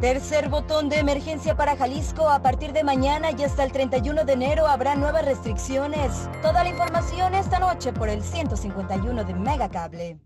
Tercer botón de emergencia para Jalisco. A partir de mañana y hasta el 31 de enero habrá nuevas restricciones. Toda la información esta noche por el 151 de Megacable.